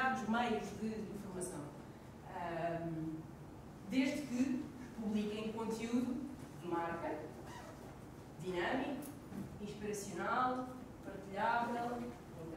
determinados meios de informação. Desde que publiquem conteúdo de marca, dinâmico, inspiracional,